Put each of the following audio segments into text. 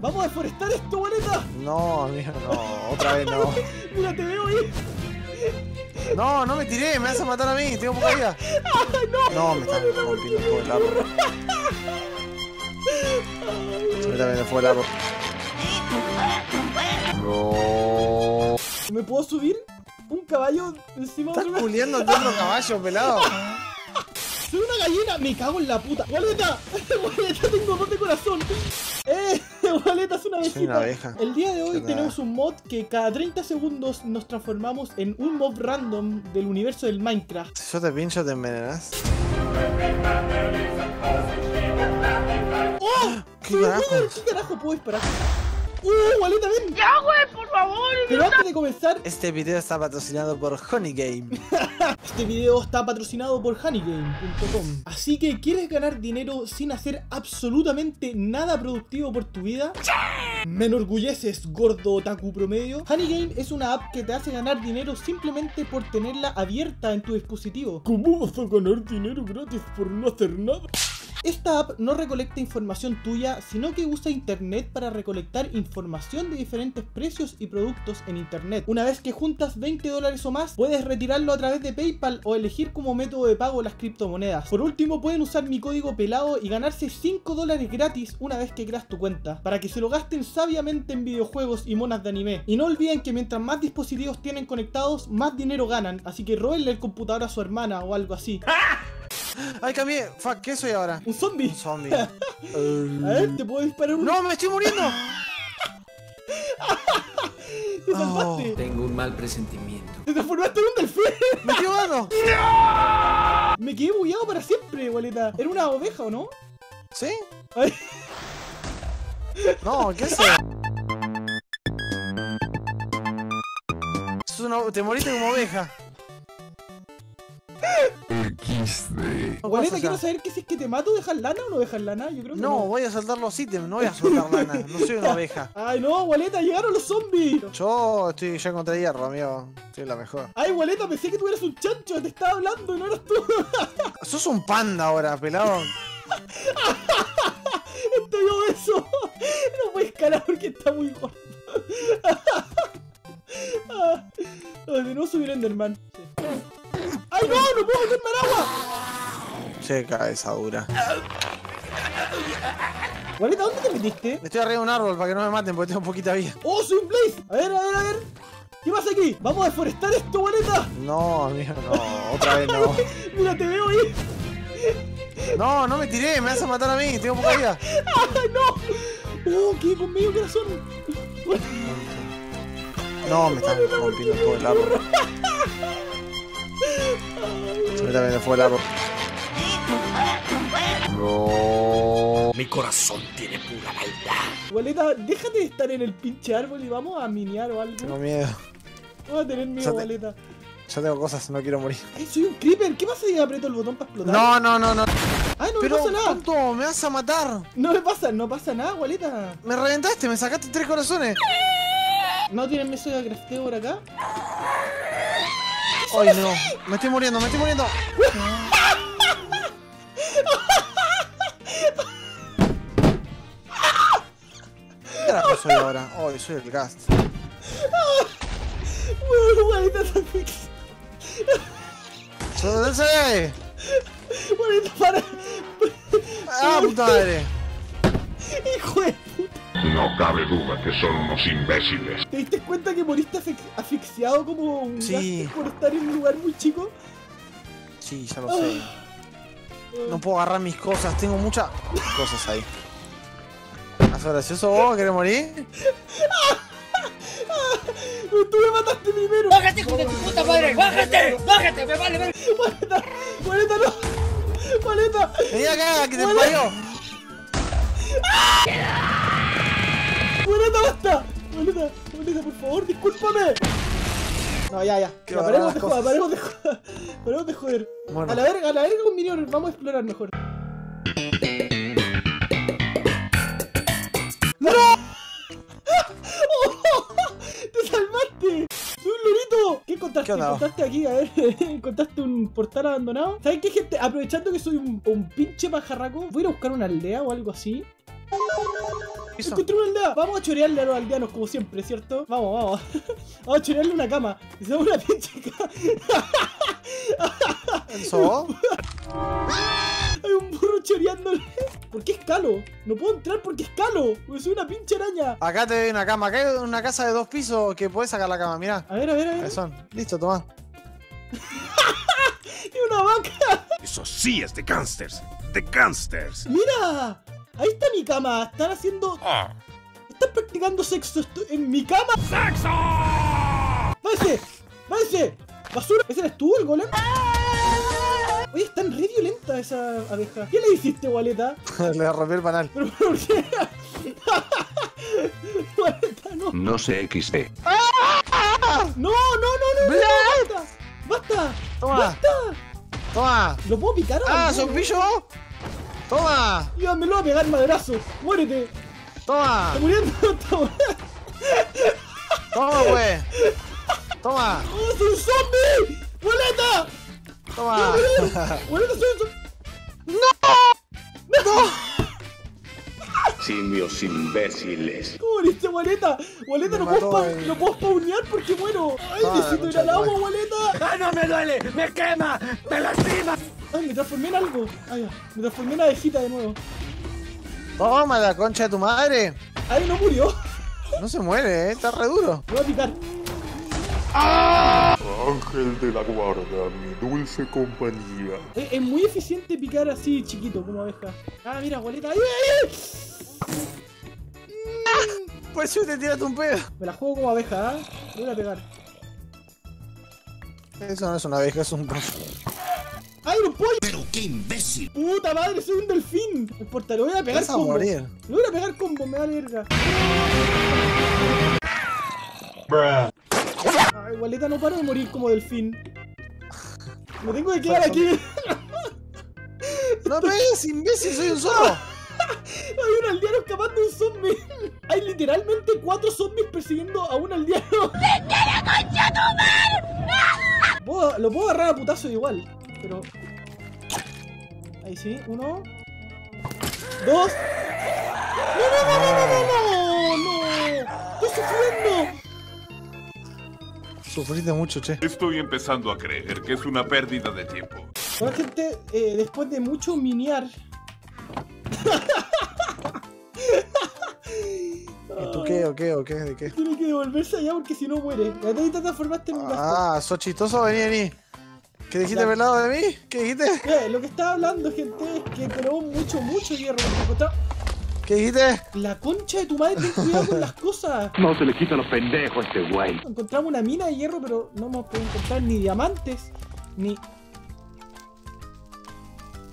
Vamos a deforestar esto, boleta. No, amigo, no. Otra vez no. Mira, te veo ahí. No, no me tiré, me vas a matar a mí, tengo poca vida. No, me están rompiendo todo el árbol. Se me viendo fuego el árbol. No. ¿Me puedo subir? Un caballo encima de ¿Estás otro. culiando a otro caballo, pelado? Soy una gallina, me cago en la puta. Boleta, boleta, tengo dos de corazón. Eh, El día de hoy una- tenemos un mod que cada 30 segundos nos transformamos en un mob random del universo del Minecraft. Si yo te pincho, te envenenas. ¡Oh! ¿Qué carajo? Wither, ¿Qué carajo puedo disparar? ¡Uh, boleta, ven! ¡Ya, güey, por favor! Pero antes de comenzar, Este video está patrocinado por Honey Game. Este video está patrocinado por honeygame.com. Así que, ¿quieres ganar dinero sin hacer absolutamente nada productivo por tu vida? ¿Me enorgulleces, gordo otaku promedio? Honeygame es una app que te hace ganar dinero simplemente por tenerla abierta en tu dispositivo. ¿Cómo vas a ganar dinero gratis por no hacer nada? Esta app no recolecta información tuya, sino que usa internet para recolectar información de diferentes precios y productos en internet. Una vez que juntas 20 dólares o más, puedes retirarlo a través de PayPal o elegir como método de pago las criptomonedas. Por último, pueden usar mi código pelado y ganarse 5 dólares gratis una vez que creas tu cuenta, para que se lo gasten sabiamente en videojuegos y monas de anime. Y no olviden que mientras más dispositivos tienen conectados, más dinero ganan, así que robenle el computador a su hermana o algo así. Ay, cambié. Fuck, ¿qué soy ahora? Un zombie. Un zombie. A ver, te puedo disparar un... ¡No, me estoy muriendo! ¡Te salvaste! Tengo un mal presentimiento. ¡Te transformaste en un delfín! ¡Me estoy ahogando! Me quedé bugueado para siempre, boleta. Era una oveja, ¿o no? ¿Sí? Ay. No, ¿qué es eso? Es una- Te moriste como oveja. Boleta, allá. quiero saber que si es que te mato, ¿dejas lana o no dejas lana? Yo creo que No, voy a soltar los ítems, no voy a soltar lana. No soy una oveja. Ay, no, boleta, llegaron los zombies. Yo estoy ya contra hierro, amigo. Soy la mejor. Ay, boleta, pensé que tú eras un chancho, te estaba hablando y no eras tú. Sos un panda ahora, pelado. Estoy obeso. No puedes escalar porque está muy gordo. Ah, de nuevo subir Enderman. Sí. ¡Ay, no! ¡No puedo meterme al agua! Che, cabeza dura. Boleta, ¿dónde te metiste? Estoy arriba de un árbol para que no me maten porque tengo poquita vida. ¡Oh, soy un Blaze! A ver, a ver, a ver. ¿Qué pasa aquí? ¡Vamos a deforestar esto, boleta! No, amigo, no. Otra vez no. Mira, te veo ahí. No, no me tiré, me vas a matar a mí, tengo poca vida. ¡Ay, no! ¡Oh, qué con medio corazón! No, me están rompiendo todo el árbol. Se me fuego el árbol. No. Mi corazón tiene pura maldad. Boleta, déjate de estar en el pinche árbol y vamos a minear o algo. Tengo miedo. Vamos a tener miedo, Ya te-. Ya tengo cosas, no quiero morir. ¡Ay, soy un creeper! ¿Qué pasa si aprieto el botón para explotar? No, no, no, no. ¡Ay, no Pero, me pasa nada! tonto, me vas a matar. No me pasa, no pasa nada, boleta. Me reventaste, me sacaste tres corazones. ¿No tienen meso de crafteo por acá? Ay, no. Me estoy muriendo, me estoy muriendo. ¿Qué carajo soy ahora? Hoy soy el asfixia. ¡Sálvese! Boleta, para. ¡Ah, puta madre! ¡Hijo de! No cabe duda que son unos imbéciles. ¿Te diste cuenta que moriste asfix- asfixiado como un Sí. por estar en un lugar muy chico? Sí, ya lo sé. No puedo agarrar mis cosas, tengo muchas cosas ahí. ¿Hace gracioso vos? ¿Querés morir? ¡Tú me mataste primero! ¡Bájate, hijo de tu puta madre! ¡Bájate! ¡Bájate! ¡Me vale ver! ¡Boleta! ¡Boleta, no! ¡Boleta! ¡Vení acá, que te parió! ¡Boleta, basta! ¡Boleta! ¡Boleta, por favor, discúlpame! No, ya, ya. Ya, paremos de joder, paremos de joder. Paremos de joder. Bueno. A la verga, a la verga con Minion, vamos a explorar mejor. ¡No! ¡Te salvaste! ¡Soy un lorito! ¿Qué encontraste? ¿Qué? ¿Encontraste aquí? A ver, ¿encontraste un portal abandonado? ¿Saben qué, gente? Aprovechando que soy un, un pinche pajarraco, voy a ir a buscar una aldea o algo así. Piso. Encontré una aldea. Vamos a chorearle a los aldeanos como siempre, ¿cierto? Vamos, vamos. Vamos a chorearle una cama. Hicimos una pinche cama. ¿Eso? Hay un burro choreándole. ¿Por qué escalo? No puedo entrar porque escalo. Porque soy una pinche araña. Acá te doy una cama. Acá hay una casa de dos pisos que puedes sacar la cama, mirá. A ver, a ver, a Ahí ver. son. Listo, toma. Y una vaca. Eso sí es de gangsters. De gangsters. Mira. Ahí está mi cama. Están haciendo. Están practicando sexo esto- en mi cama. ¡Sexo! ¡Váyase! ¡Váyase! ¡Basura! ¿Ese eres tú, el golem? Oye, están re violenta esa abeja. ¿Qué le hiciste, Waleta? Le rompí el panal. ¿Pero por qué? Waleta, no. No sé XD. ¡No, no, no, no! no, ¡Basta! ¡Basta! Toma. ¡Basta! Toma. ¿Lo puedo picar ahora? ¡Ah, son pillo! ¡Toma! Iba, me lo va a pegar madrazo. ¡Muérete! ¡Toma! ¡Está muriendo! ¡Está muriendo! ¡Toma, pues! ¡Toma! ¡Oh, soy un zombie! ¡Waleta! ¡Toma! ¡Waleta, soy un zombie! Simios imbéciles. ¿Cómo moriste, Waleta? Waleta, Me no puedo, el- no puedo spawnear porque muero. ¡Ay, Ah, necesito ir al agua. Waleta! ¡Ah, no me duele! ¡Me quema! ¡Me lastima! ¡Ay, me transformé en algo! ¡Ay, ya! Me transformé en abejita de nuevo. ¡Toma la concha de tu madre! ¡Ay, no murió! No se muere, ¿eh? Está re duro. Me voy a picar. Ángel de la guarda, mi dulce compañía. Es, es muy eficiente picar así chiquito como abeja. Ah, mira, Waleta. ¡Ay, ay, ay! Por eso te tiraste un pedo. Me la juego como abeja, ¿ah? Me voy a pegar. Eso no es una abeja, es un Pero qué imbécil. ¡Puta madre, soy un delfín! No importa, le voy a pegar combo. morir. Le voy a pegar combo, me da verga. Ay, Waleta, no paro de morir como delfín. Me tengo que quedar aquí. ¡No pegues, imbécil! ¡Soy un zorro! Hay un aldeano escapando de un zombie. Hay literalmente cuatro zombies persiguiendo a un aldeano. Puedo- Lo puedo agarrar a putazo igual, pero. Ahí sí, uno. Dos. ¡No, no, no, no, no, no! ¡No! ¡Estoy sufriendo! Sufriste mucho, che. Estoy empezando a creer que es una pérdida de tiempo. Bueno, gente, eh, después de mucho miniar. ¿Y tú qué o qué o qué? ¿De qué? Tiene que devolverse allá porque si no muere. Ya te te transformaste en un gasto. Ah, sos chistoso, vení, vení. ¿Qué dijiste pelado de mí? ¿Qué dijiste? Lo que estaba hablando, gente, es que tenemos mucho, mucho hierro. ¿Qué dijiste? La concha de tu madre, ten cuidado con las cosas. No se le quita los pendejos a este güey. Encontramos una mina de hierro, pero no hemos podido encontrar ni diamantes, ni.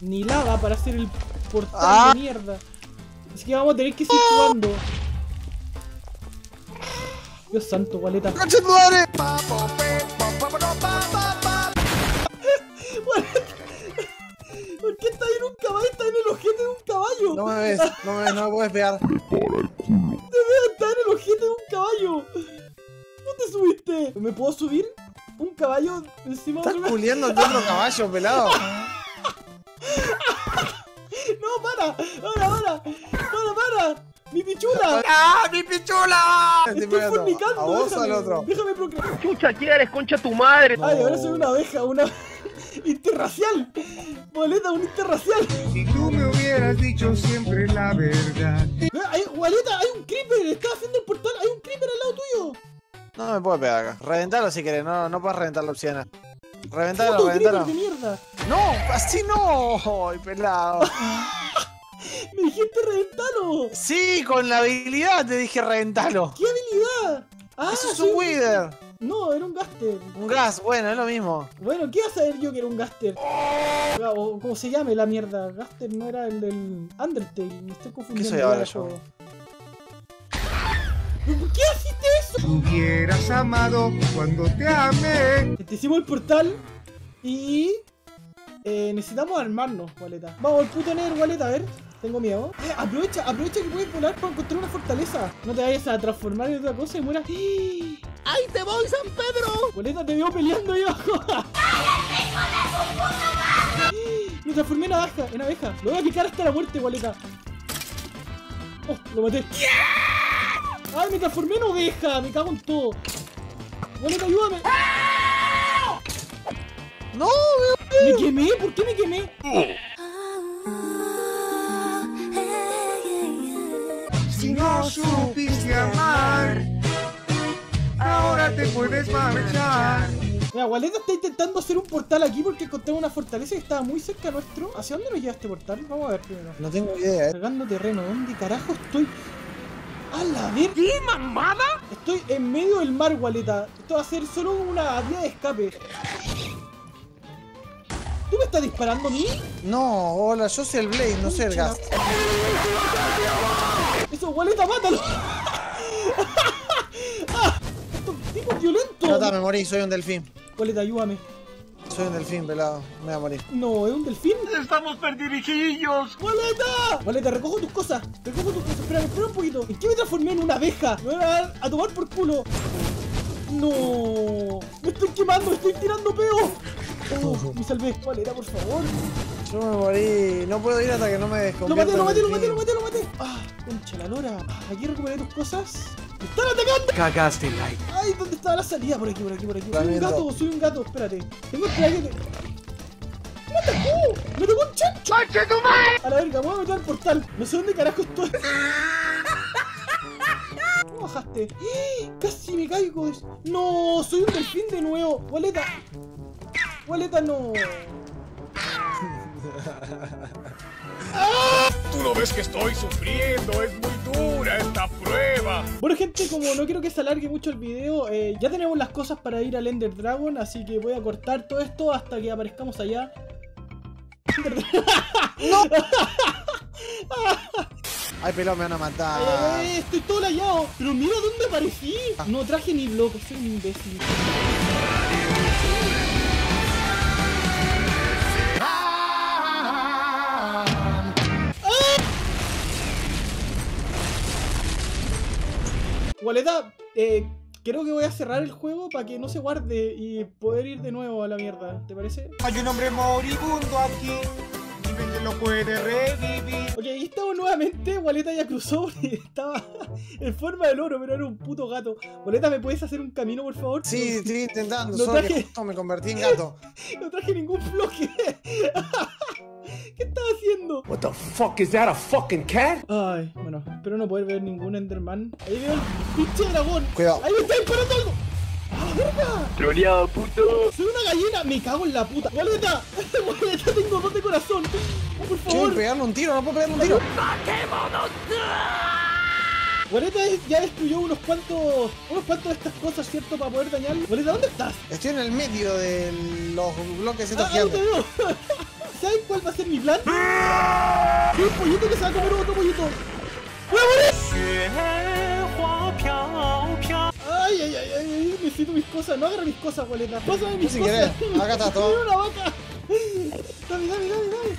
ni lava para hacer el portal Ah. de mierda. Así que vamos a tener que seguir jugando. Dios santo, Waleta. ¡Concha de tu madre! ¿Por me ves, no me ves, no me puedes pegar. Está en el ojete de un caballo. ¿Cómo te subiste? ¿Me puedo subir? ¿Un caballo encima de Estás culiando el otro caballo, pelado. ¡No, para! ¡Para, para! ¡Para, para! ¡Mi pichula! ¡Ah, mi pichula! ¡Estoy fornicando! ¿A vos o déjame, al otro? Déjame procrear. ¡Chucha, quién eres, concha tu madre! Ay, ahora soy una abeja, una interracial. Boleta, un interracial. Si tú me hubieras dicho siempre la verdad. Mira, Hay, Waleta, hay un creeper. Está haciendo el portal. Hay un creeper al lado tuyo. No me puedes pegar acá. Reventalo si querés, no, no puedes reventar la opción. Reventalo, reventalo. de mierda. No, así no. Ay, pelado. Me dijiste reventalo. Sí, con la habilidad te dije reventalo. ¿Qué habilidad? Ah, Eso es un Wither. No, era un gaster. Un gas, bueno, es lo mismo. Bueno, ¿qué iba a saber yo que era un gaster? O como se llame la mierda. Gaster no era el del Undertale. Me estoy confundiendo. soy ya ahora yo? juego. ¿Por qué hiciste eso? Hubieras amado cuando te amé. Te hicimos el portal y eh, necesitamos armarnos, Waleta. Vamos al puto Nether, Waleta, a ver. Tengo miedo. Eh, aprovecha, aprovecha que puedes volar para encontrar una fortaleza. No te vayas a transformar en otra cosa y mueras. ¡Ahí te voy, San Pedro! Waleta, te veo peleando ahí abajo. Me transformé en abeja, en abeja. Lo voy a picar hasta la muerte, Waleta. Oh, lo maté. ¡Ay, me transformé en oveja! Me cago en todo. Boleta, ayúdame. ¡No! ¿Me quemé? ¿Por qué me quemé? Si no supiste amar, Mira, Waleta está intentando hacer un portal aquí porque encontramos una fortaleza que estaba muy cerca nuestro. ¿Hacia dónde nos lleva este portal? Vamos a ver primero. No tengo idea, eh. Cargando terreno. ¿Dónde carajo estoy? ¡A la ver! ¿Qué mamada? Estoy en medio del mar, Waleta. Esto va a ser solo una vía de escape. ¿Tú me estás disparando a mí? No, hola, yo soy el Blade, no soy el. Gast. Eso, Waleta, mátalo. ¡Ah! Estos tipos violentos. No, está, me morí, soy un delfín. Waleta, ayúdame. Soy un delfín, pelado. Me voy a morir. No, es un delfín. ¡Estamos perdidijillos! ¡Waleta! Waleta, recojo tus cosas. Recojo tus cosas. Espera, espera un poquito. ¿En qué me transformé en una abeja? Me voy a dar a tomar por culo. No. Me estoy quemando, estoy tirando peo. Oh, me salvé. Waleta, por favor. Yo me morí. No puedo ir hasta que no me Lo desconvierta maté, lo maté, lo maté, lo maté, lo maté. Ah, concha la lora. Ah, aquí recuperé tus cosas. ¡Me están atacando! Cagaste el aire. Ay, ¿dónde estaba la salida? Por aquí, por aquí, por aquí. Soy un gato, soy un gato. Espérate. Tengo el traje de... ¡Me atacó! ¡Me tocó un chancho! A la verga, voy a meter al portal. No sé dónde carajo estoy. ¿Cómo bajaste? ¡Eh! ¡Casi me caigo! ¡No! ¡Soy un delfín de nuevo! ¡Waleta! ¡Waleta, no! Tú no ves que estoy sufriendo, es muy dura esta prueba. Bueno gente, como no quiero que se alargue mucho el video, eh, ya tenemos las cosas para ir al Ender Dragon, así que voy a cortar todo esto hasta que aparezcamos allá. Ay, pelado, me van a matar. Eh, estoy todo layado, pero mira dónde aparecí. No traje ni bloque, soy un imbécil. Waleta, eh, creo que voy a cerrar el juego para que no se guarde y poder ir de nuevo a la mierda. ¿Te parece? Hay un hombre moribundo aquí, lo puede revivir. Ok, aquí estamos nuevamente. Waleta ya cruzó porque estaba en forma de loro, pero era un puto gato. Waleta, ¿me puedes hacer un camino, por favor? Sí, estoy intentando, No solo traje- que justo me convertí en gato. No traje ningún bloque. ¿Qué estás haciendo? What the fuck is that? A fucking cat? Ay, bueno, espero no poder ver ningún Enderman. Ahí veo el pinche dragón. Cuidado. Ahí me está disparando algo. Troleado, puto. Soy una gallina, me cago en la puta. Waleta, Waleta, tengo dos de corazón. Oh, por Quiero favor. pegarle un tiro, no puedo pegarle un tiro. Waleta es- ya destruyó unos cuantos, unos cuantos de estas cosas, ¿cierto? Para poder dañar. Waleta, ¿dónde estás? Estoy en el medio de los bloques estos Ah, gigantes. ¿Saben cuál va a ser mi plan? ¡Qué pollito que se va a comer otro pollito! ¡Voy a morir! Necesito mis cosas. No agarra mis cosas, Waleta. Pásame mis Si cosas. querés, acá está todo. Una vaca. Dame, dame, dame, dame.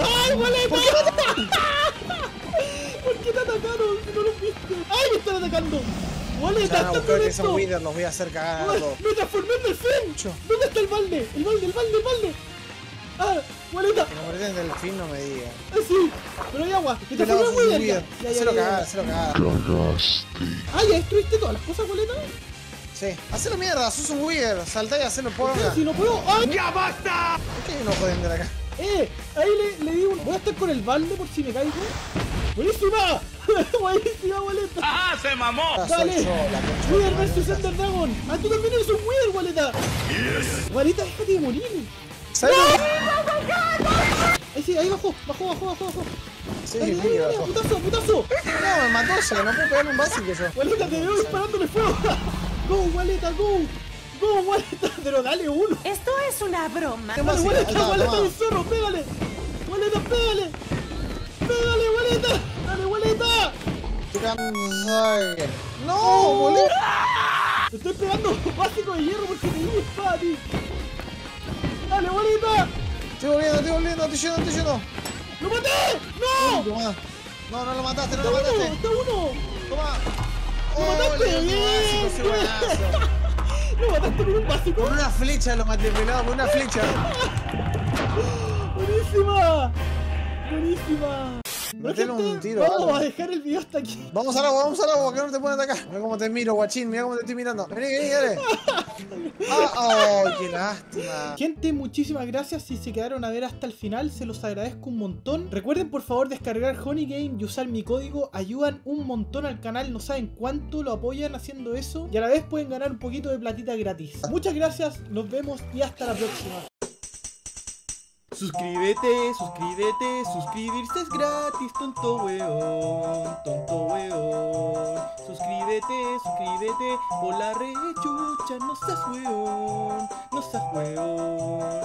¡Ay, Waleta! ¿Por qué te atacaron? No los viste. ¡Ay, me están atacando! Se ¡Waleta, van a estás buscar que son violento! Wither, los voy a hacer cagar a ¡Ay, todos. ¡Me transformé en delfín! ¿Dónde está el balde? ¡El balde, el balde, el balde! ¡Ah! ¡Waleta! Me convertí en delfín, no me digas. ¡Ah, sí! ¡Pero hay agua! ¡Me Pelado, transformé sos en un Wither! Wither. Ya, ya, Hacelo ya, ya. cagar, hacelo cagar. Cagaste. ¡Ah, ya destruiste todas las cosas, Waleta! Sí. Hacelo mierda, sos un Wither. Saltá y hacelo poronga. Si no puedo... ¡Ay! ¡Ya basta! ¿Por qué hay un ojo de Ender acá? ¡Eh! Ahí le, le di un... Voy a estar con el balde por si me caigo. ¡Buenísima! ¡Buenísima, Waleta! ¡Ah, se mamó! Ah, ¡Dale! ¡Wither vs Ender Dragon! ¡Ah, tú también eres un Wither, Waleta! Waleta, déjate de morir. ¿Sabes? Ahí sí, ahí bajó, bajó, bajó, bajó, bajó. Sí, dale, dale, putazo, putazo. No, me mató ese, no puedo pegarle un básico yo. Waleta, te veo disparándole fuego. Go, Waleta, go. Go, Waleta, pero dale uno. Esto es una broma. ¿Qué Dale, básico? Waleta, toma. el zorro, pégale. Waleta, pégale. Pégale, Waleta. Dale, Waleta. No, boludo. Te estoy pegando básico de hierro porque te di mi espada ti. Dale, Waleta. Estoy volviendo, estoy volviendo, estoy yendo, estoy yendo. ¡Lo maté! ¡No! No, no lo mataste, no ¡Está lo uno! mataste. ¡Está uno! Toma. ¡Lo Oh, mataste! ¿Lo mataste con un básico? Con una flecha lo maté, pelado, con una flecha. ¡Buenísima! ¡Buenísima! Metele un tiro. vamos algo. a dejar el video hasta aquí. Vamos al agua, vamos al agua, que no te pueden atacar. Mira cómo te miro, guachín, mira cómo te estoy mirando. Vení, vení, dale. Ah, oh, qué lástima. Gente, muchísimas gracias si se quedaron a ver hasta el final, se los agradezco un montón. Recuerden por favor descargar Honey Game y usar mi código, ayudan un montón al canal, no saben cuánto lo apoyan haciendo eso y a la vez pueden ganar un poquito de platita gratis. Muchas gracias, nos vemos y hasta la próxima. Suscríbete, suscríbete, suscribirse es gratis, tonto weón, tonto weón. Suscríbete, suscríbete, por la rechucha, no seas weón, no seas weón.